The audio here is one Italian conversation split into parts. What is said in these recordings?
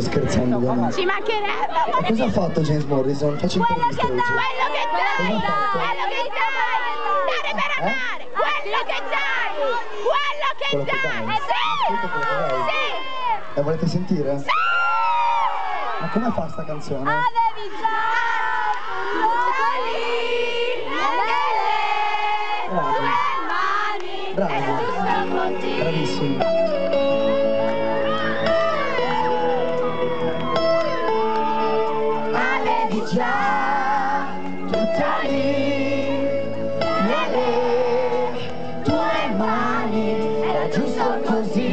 sto scherzando, ovviamente. Ci mancherebbe, cosa ha fatto James Morrison? Facci Quello che dai, quello che dai, fatto? quello che dai, dare per Eh? amare, quello che dai, quello che dai, dai? Dai? sì, La volete sentire? sì, Ma come fa sta canzone? avevi già Bravi. due mani, già tutta lì nelle tue mani, era giusto così.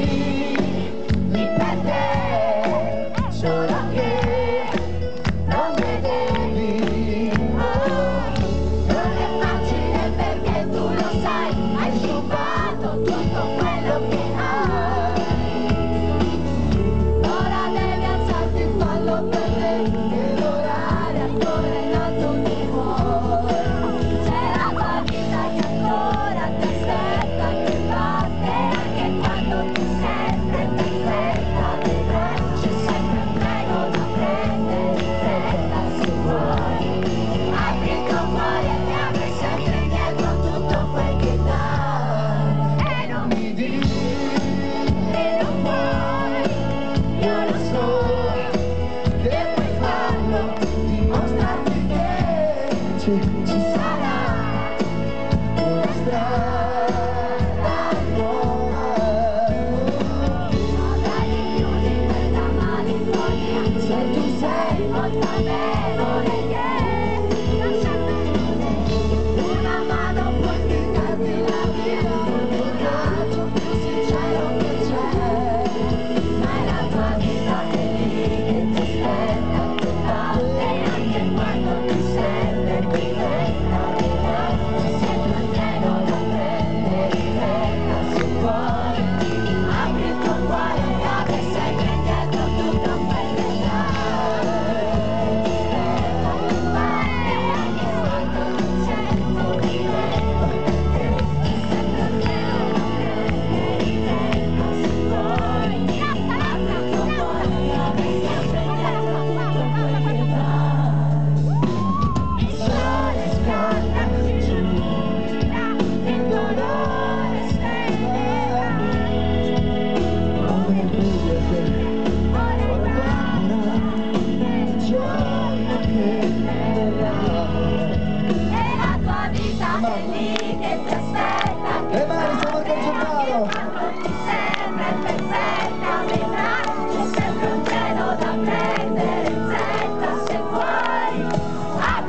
love.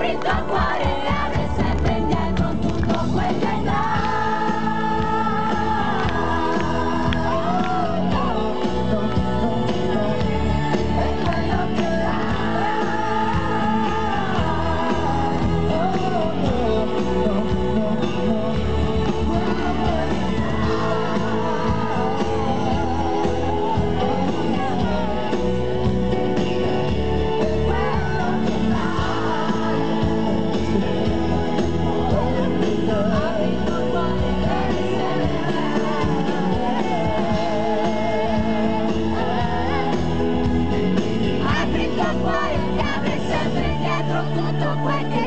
Every Todo tu cuerpo